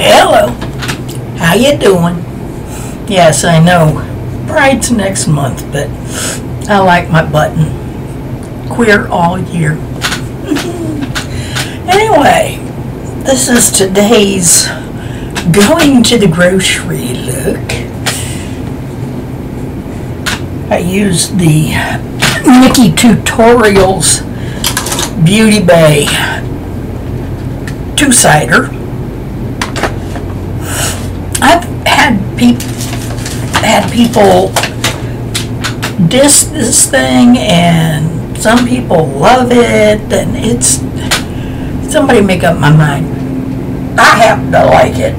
Hello. How you doing? Yes, I know. Pride's next month, but I like my button. Queer all year. anyway, this is today's going to the grocery look. I used the Nikkie Tutorials Beauty Bay two-sider. I've had peop had people diss this thing and some people love it and it's somebody make up my mind. I happen to like it.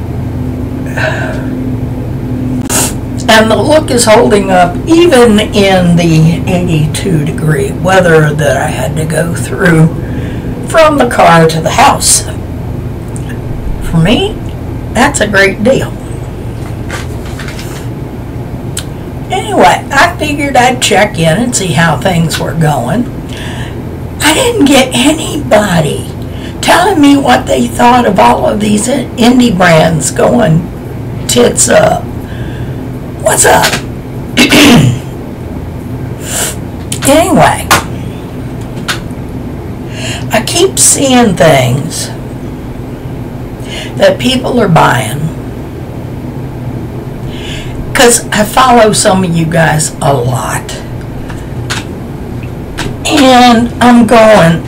And the look is holding up even in the 82 degree weather that I had to go through from the car to the house. For me, that's a great deal. Anyway, I figured I'd check in and see how things were going. I didn't get anybody telling me what they thought of all of these indie brands going tits up. What's up? anyway, I keep seeing things that people are buying because I follow some of you guys a lot. And I'm going,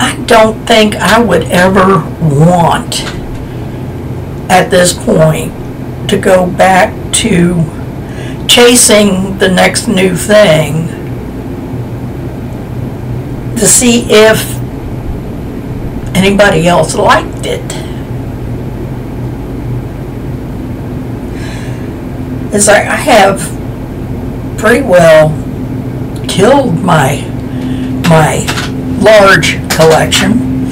I don't think I would ever want at this point to go back to chasing the next new thing to see if anybody else liked it. It's like I have pretty well killed my my large collection.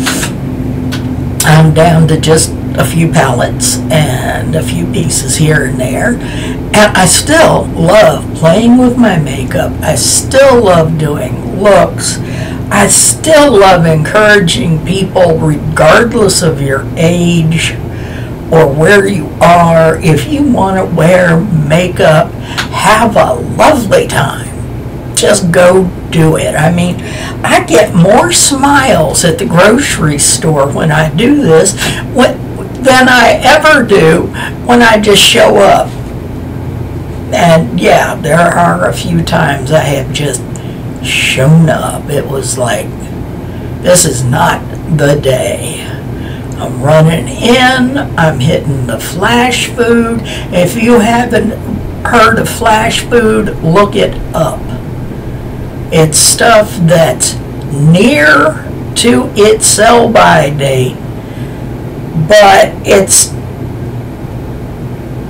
I'm down to just a few palettes and a few pieces here and there. And I still love playing with my makeup. I still love doing looks. I still love encouraging people, regardless of your age, or where you are, if you want to wear makeup, have a lovely time. Just go do it. I mean, I get more smiles at the grocery store when I do this than I ever do when I just show up. And yeah, there are a few times I have just shown up. It was like, this is not the day. I'm running in, I'm hitting the Flashfood. If you haven't heard of Flashfood, look it up. It's stuff that's near to its sell by date, but it's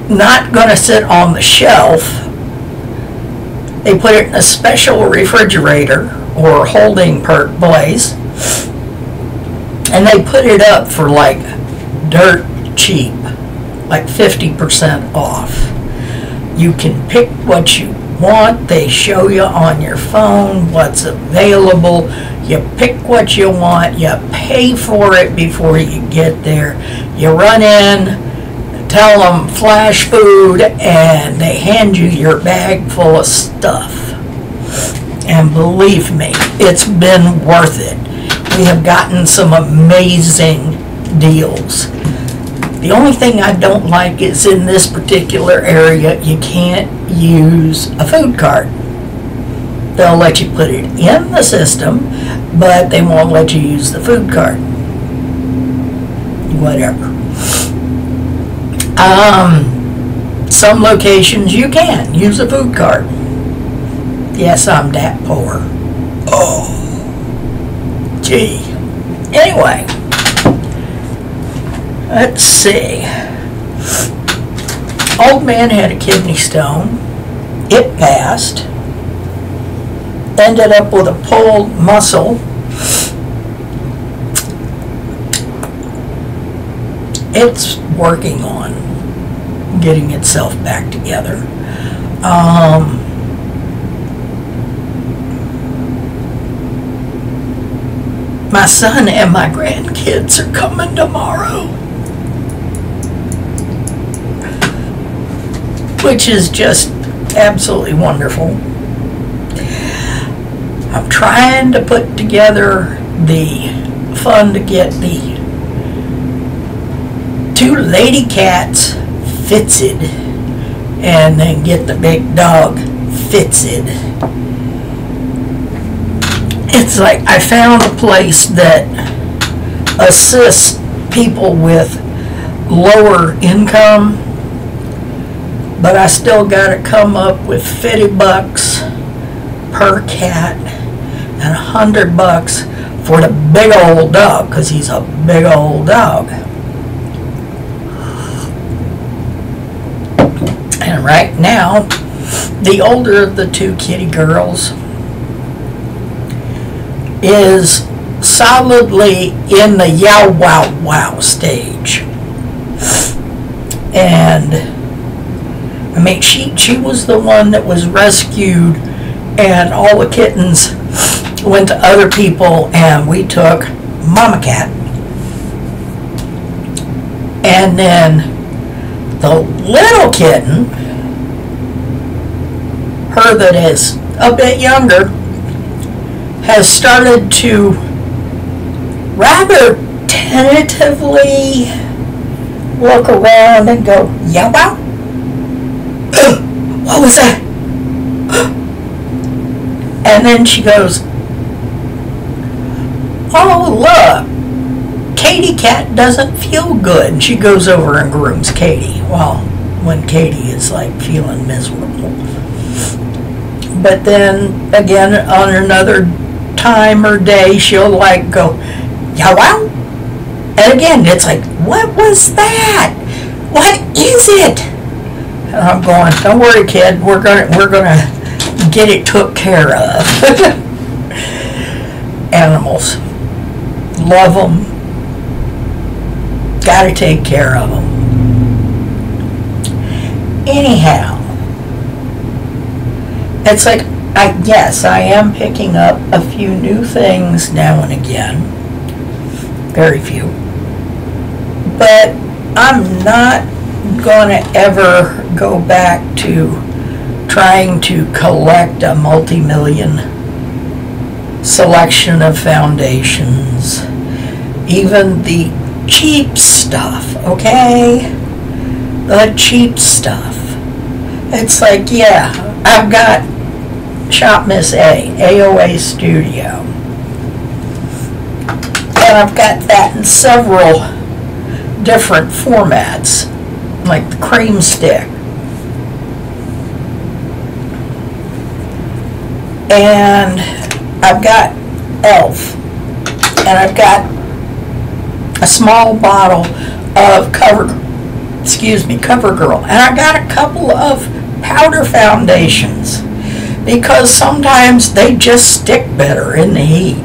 not going to sit on the shelf. They put it in a special refrigerator or holding per place and they put it up for like dirt cheap, like 50% off. You can pick what you want. They show you on your phone what's available. You pick what you want. You pay for it before you get there. You run in, tell them Flashfood, and they hand you your bag full of stuff. And believe me, it's been worth it we have gotten some amazing deals. The only thing I don't like is in this particular area, you can't use a food cart. They'll let you put it in the system, but they won't let you use the food cart. Whatever. Um, some locations you can use a food cart. Yes, I'm that poor. Oh. Gee. Anyway, let's see. Old man had a kidney stone. It passed. Ended up with a pulled muscle. It's working on getting itself back together. Um, my son and my grandkids are coming tomorrow. Which is just absolutely wonderful. I'm trying to put together the fund to get the two lady cats fitted and then get the big dog fitted. It's like I found a place that assists people with lower income, but I still got to come up with 50 bucks per cat and a hundred bucks for the big old dog because he's a big old dog. And right now, the older of the two kitty girls is solidly in the yow wow wow stage. And I mean, she, she was the one that was rescued, and all the kittens went to other people, and we took Mama Cat. And then the little kitten, her that is a bit younger, has started to rather tentatively look around and go, yeah, wow. what was that? and then she goes, oh, look, Katie Cat doesn't feel good. And she goes over and grooms Katie. Well, when Katie is like feeling miserable. But then again, on another time or day, she'll like go, wow. And again, it's like, what was that? What is it? And I'm going, don't worry, kid. We're gonna we're gonna get it took care of. Animals, love them. Got to take care of them. Anyhow, it's like I yes, I am picking up a few new things now and again. Very few. But I'm not going to ever go back to trying to collect a multi-million selection of foundations. Even the cheap stuff, okay? The cheap stuff. It's like, yeah, I've got Shop Miss A, AOA Studio. And I've got that in several different formats, like the cream stick. And I've got ELF. And I've got a small bottle of Cover, excuse me, CoverGirl. And I got a couple of powder foundations because sometimes they just stick better in the heat.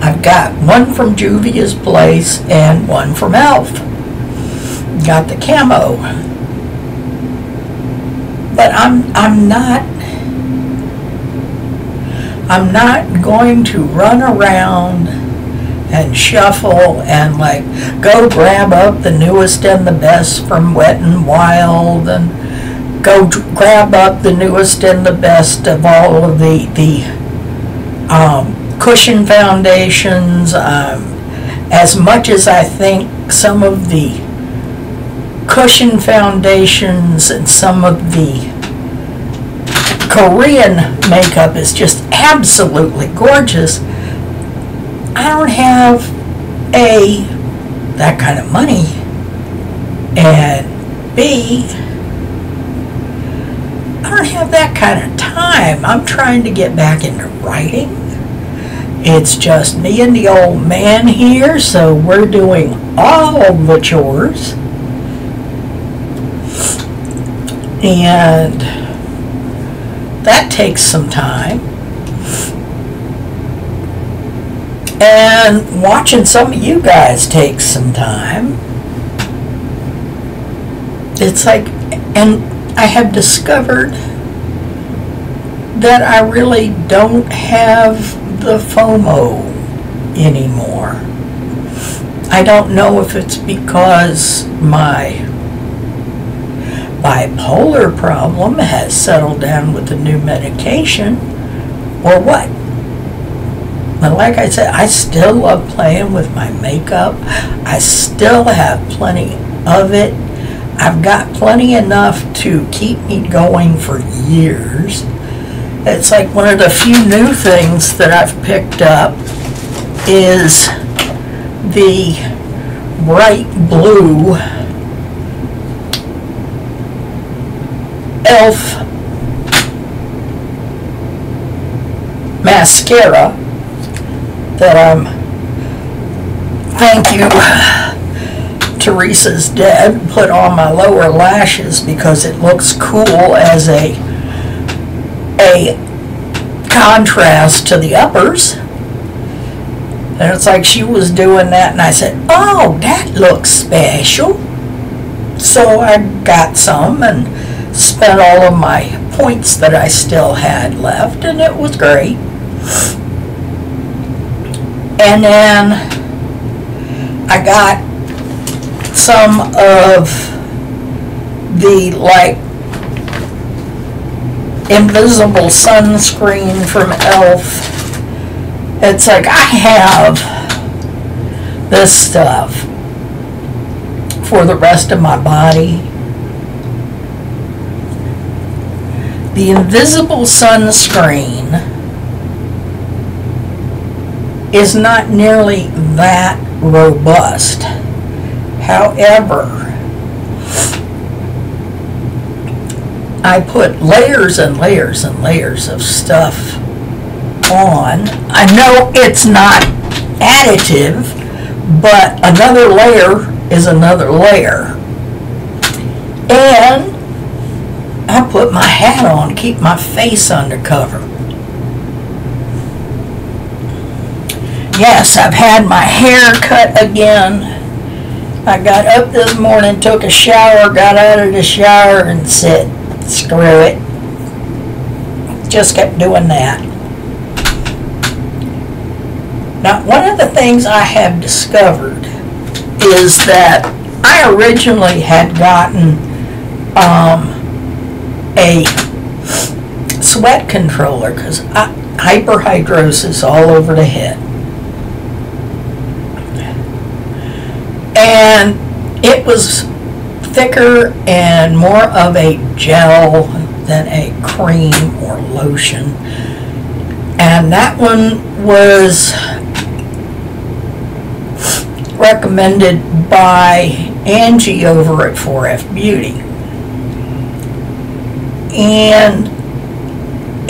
I've got one from Juvia's Place and one from ELF. Got the camo. But I'm I'm not I'm not going to run around and shuffle and like go grab up the newest and the best from Wet and Wild and go grab up the newest and the best of all of the the um, cushion foundations. Um, as much as I think some of the cushion foundations and some of the Korean makeup is just absolutely gorgeous. I don't have A, that kind of money, and B, I don't have that kind of time. I'm trying to get back into writing. It's just me and the old man here, so we're doing all the chores. And that takes some time. And watching some of you guys takes some time. It's like, and I have discovered that I really don't have the FOMO anymore. I don't know if it's because my bipolar problem has settled down with the new medication or what. But like I said, I still love playing with my makeup. I still have plenty of it. I've got plenty enough to keep me going for years. It's like one of the few new things that I've picked up is the bright blue e.l.f. mascara that I'm, thank you, Teresa's Dead, put on my lower lashes because it looks cool as a, a contrast to the uppers. And it's like she was doing that, and I said, Oh, that looks special. So I got some and spent all of my points that I still had left, and it was great. And then I got some of the like invisible sunscreen from e.l.f. It's like I have this stuff for the rest of my body. The invisible sunscreen is not nearly that robust. However, I put layers and layers and layers of stuff on. I know it's not additive, but another layer is another layer. And I put my hat on keep my face under cover. Yes, I've had my hair cut again. I got up this morning, took a shower, got out of the shower and said, screw it. Just kept doing that. Now, one of the things I have discovered is that I originally had gotten um, a sweat controller because hyperhidrosis all over the head. And it was thicker and more of a gel than a cream or lotion. And that one was recommended by Angie over at 4F Beauty. And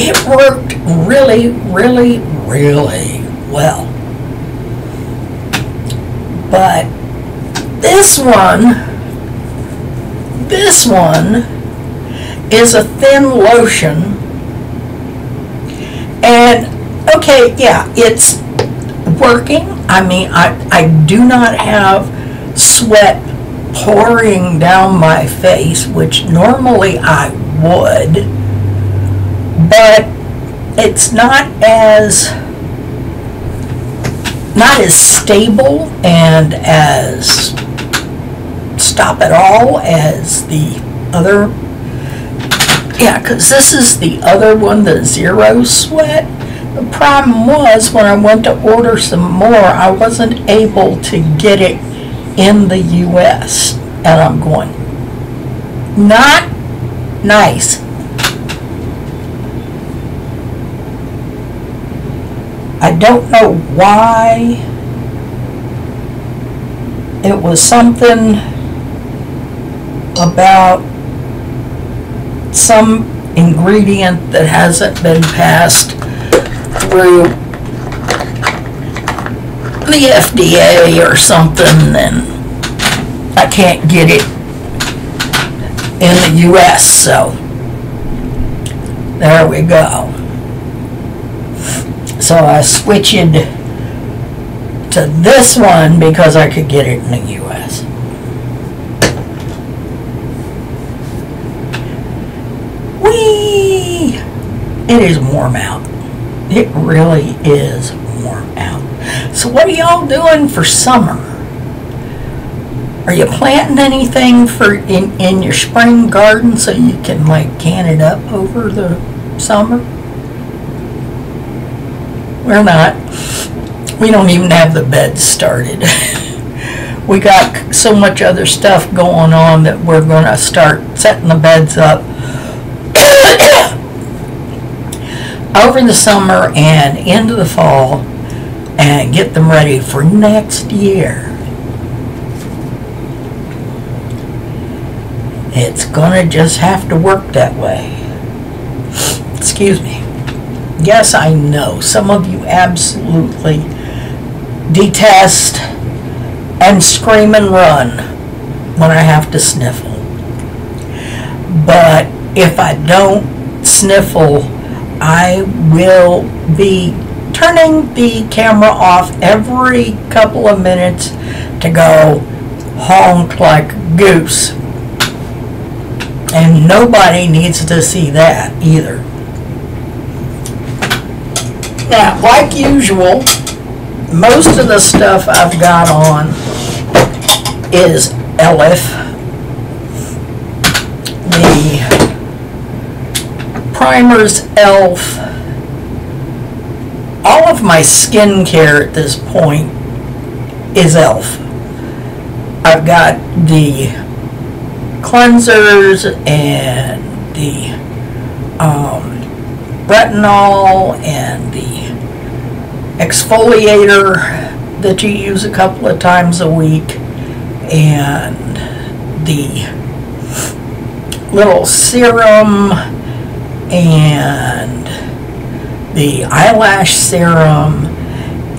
it worked really, really, really well. But this one, this one is a thin lotion. And okay, yeah, it's working. I mean, I, I do not have sweat pouring down my face, which normally I would, but it's not as not as stable and as stop at all as the other yeah because this is the other one the zero sweat the problem was when I went to order some more, I wasn't able to get it in the US. And I'm going, not nice. I don't know why. It was something about some ingredient that hasn't been passed through the FDA or something, then I can't get it in the US, so there we go. So I switched to this one because I could get it in the US. Whee! It is warm out. It really is warm out. So what are y'all doing for summer? Are you planting anything for in, in your spring garden so you can like can it up over the summer? We're not. We don't even have the beds started. we got so much other stuff going on that we're going to start setting the beds up over the summer and into the fall and get them ready for next year. It's gonna just have to work that way. Excuse me. Yes, I know some of you absolutely detest and scream and run when I have to sniffle. But if I don't sniffle, I will be turning the camera off every couple of minutes to go honk like goose. And nobody needs to see that either. Now, like usual, most of the stuff I've got on is ELF. The primers ELF. All of my skincare at this point is ELF. I've got the cleansers and the um, retinol and the exfoliator that you use a couple of times a week and the little serum and the eyelash serum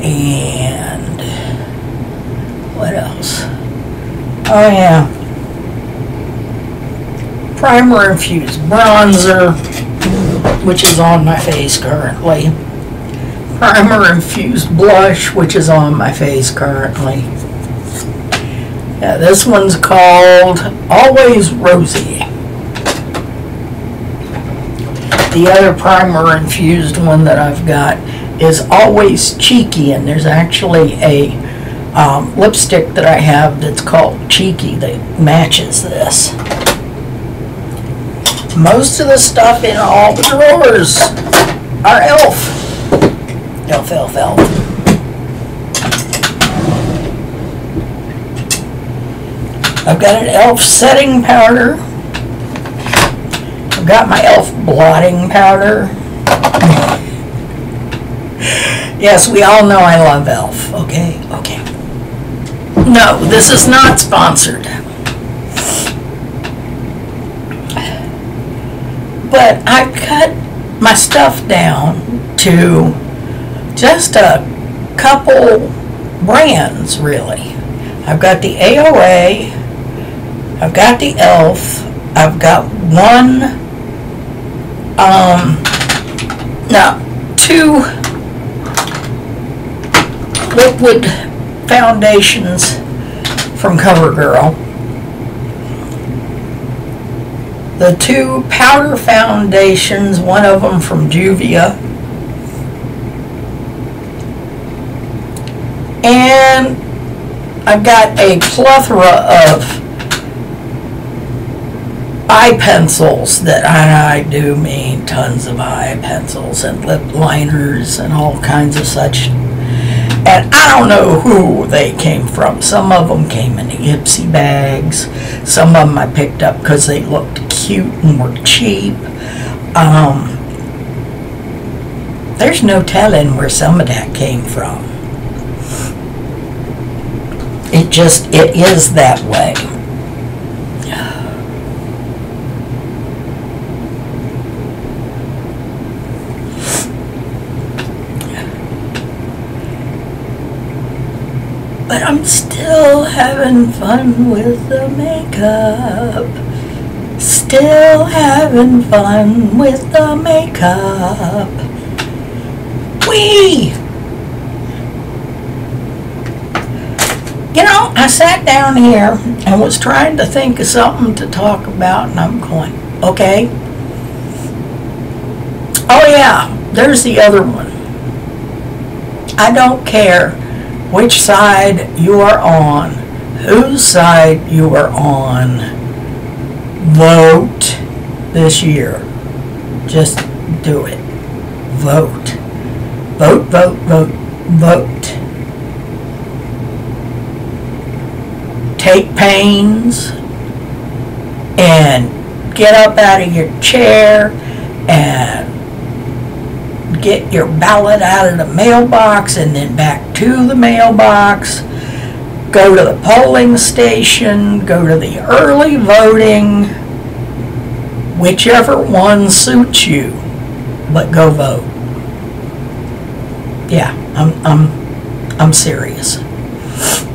and what else? Oh yeah. Primer infused bronzer, which is on my face currently. Primer infused blush, which is on my face currently. Yeah, this one's called Always Rosy. The other primer infused one that I've got is Always Cheeky, and there's actually a um, lipstick that I have that's called Cheeky that matches this. Most of the stuff in all the drawers are e.l.f. e.l.f. e.l.f. e.l.f. I've got an e.l.f. setting powder got my e.l.f. blotting powder. yes, we all know I love e.l.f. Okay, okay. No, this is not sponsored. But I cut my stuff down to just a couple brands, really. I've got the AOA, I've got the ELF, I've got one um, now, two liquid foundations from CoverGirl. The two powder foundations, one of them from Juvia. And I've got a plethora of eye pencils that I, I do mean tons of eye pencils and lip liners and all kinds of such. And I don't know who they came from. Some of them came in the Ipsy bags. Some of them I picked up because they looked cute and were cheap. Um, there's no telling where some of that came from. It just, it is that way. But I'm still having fun with the makeup. Still having fun with the makeup. Wee! You know, I sat down here and was trying to think of something to talk about, and I'm going, okay. Oh, yeah, there's the other one. I don't care which side you are on, whose side you are on. Vote this year. Just do it. Vote. Vote, vote, vote, vote. Take pains and get up out of your chair and get your ballot out of the mailbox and then back to the mailbox. Go to the polling station, go to the early voting, whichever one suits you, but go vote. Yeah, I'm, I'm, I'm serious.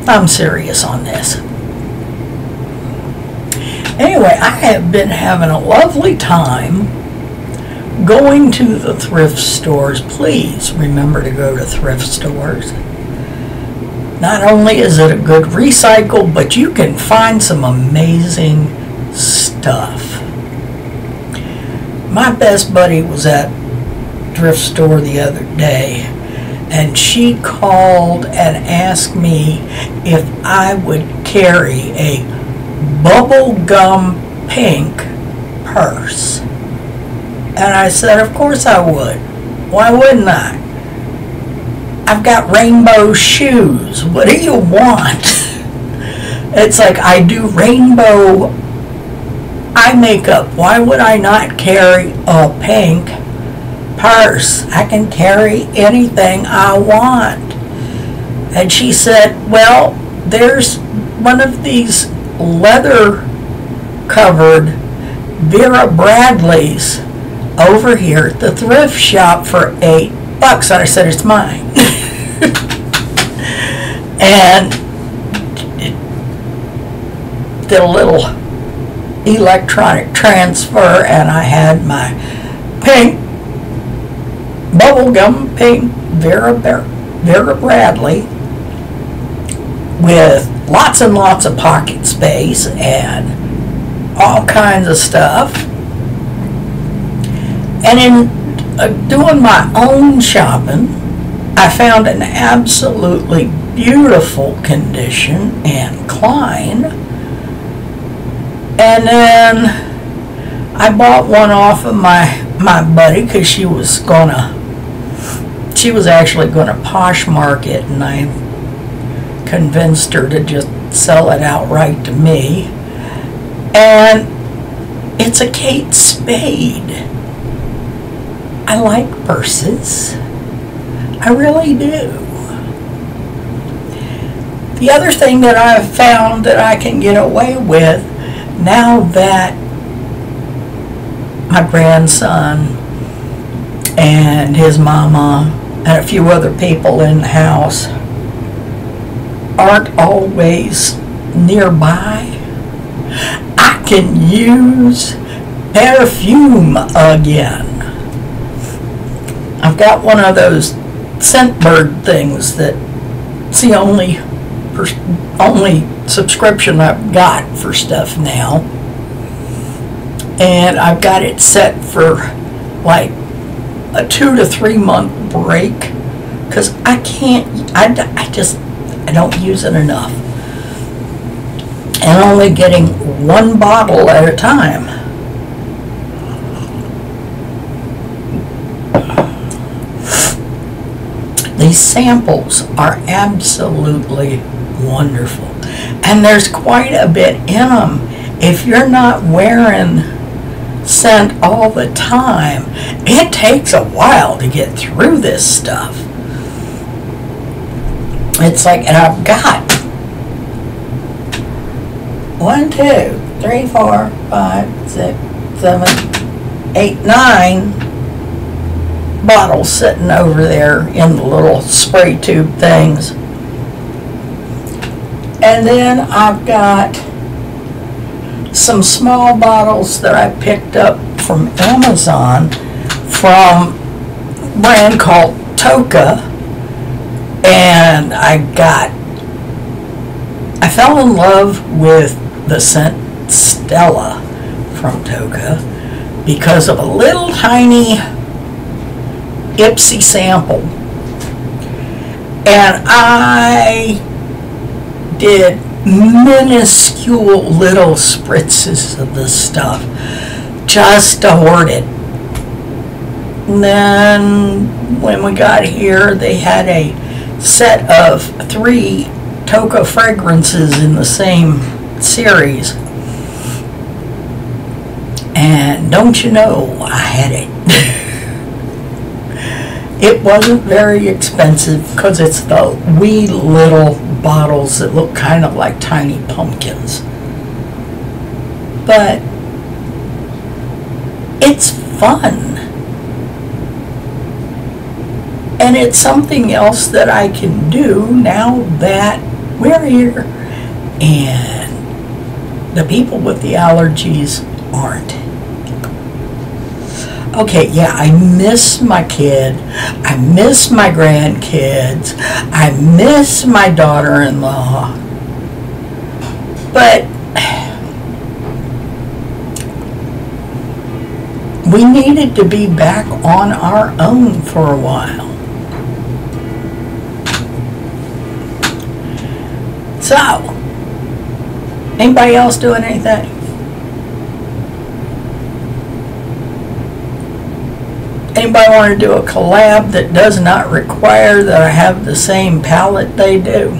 I'm serious on this. Anyway, I have been having a lovely time going to the thrift stores. Please remember to go to thrift stores. Not only is it a good recycle, but you can find some amazing stuff. My best buddy was at thrift store the other day and she called and asked me if I would carry a bubblegum pink purse. And I said, Of course I would. Why wouldn't I? I've got rainbow shoes. What do you want? it's like I do rainbow eye makeup. Why would I not carry a pink purse? I can carry anything I want. And she said, Well, there's one of these leather covered Vera Bradley's over here at the thrift shop for eight bucks. And I said, it's mine. and did a little electronic transfer and I had my pink bubblegum pink Vera, Vera Bradley with lots and lots of pocket space and all kinds of stuff. And in uh, doing my own shopping, I found an absolutely beautiful condition Anne Klein. And then I bought one off of my, my buddy because she was gonna, she was actually gonna Poshmark it and I convinced her to just sell it outright to me. And it's a Kate Spade. I like purses. I really do. The other thing that I've found that I can get away with now that my grandson and his mama and a few other people in the house aren't always nearby, I can use perfume again. I've got one of those Scentbird things that it's the only only subscription I've got for stuff now. And I've got it set for like a two to three month break because I can't, I, I just, I don't use it enough. And only getting one bottle at a time. These samples are absolutely wonderful. And there's quite a bit in them. If you're not wearing scent all the time, it takes a while to get through this stuff. It's like, and I've got one, two, three, four, five, six, seven, eight, nine bottles sitting over there in the little spray tube things. And then I've got some small bottles that I picked up from Amazon from a brand called Tocca. And I got, I fell in love with the scent Stella from Tocca because of a little tiny Ipsy sample. And I did minuscule little spritzes of this stuff just to hoard it. And then when we got here, they had a set of three Tocca fragrances in the same series. And don't you know, I had it. it wasn't very expensive because it's the wee little bottles that look kind of like tiny pumpkins. But it's fun. And it's something else that I can do now that we're here and the people with the allergies aren't. Okay, yeah, I miss my kid. I miss my grandkids. I miss my daughter in law. But we needed to be back on our own for a while. So, anybody else doing anything? Anybody want to do a collab that does not require that I have the same palette they do?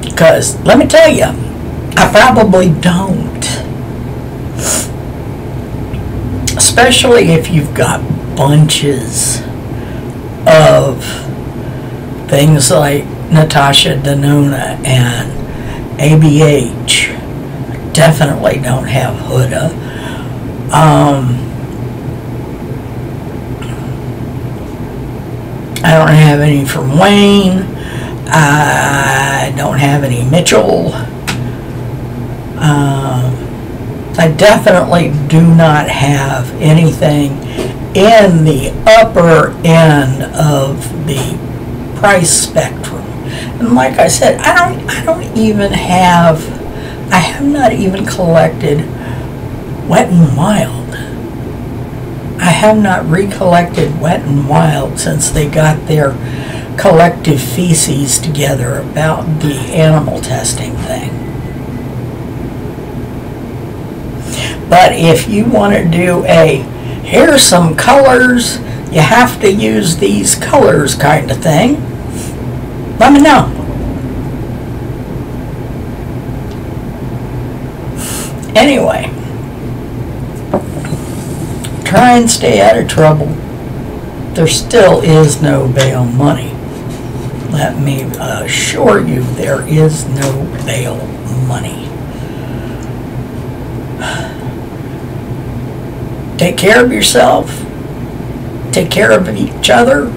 Because, let me tell you, I probably don't. Especially if you've got bunches of things like Natasha Denona and ABH. Definitely don't have Huda. Um, I don't have any from Wayne. I don't have any Mitchell. Um, I definitely do not have anything in the upper end of the price spectrum. And like I said, I don't I don't even have I have not even collected Wet and Wild. I have not recollected Wet and Wild since they got their collective feces together about the animal testing thing. But if you want to do a here's some colors, you have to use these colors kind of thing, let me know. Anyway, try and stay out of trouble. There still is no bail money. Let me assure you, there is no bail money. Take care of yourself. Take care of each other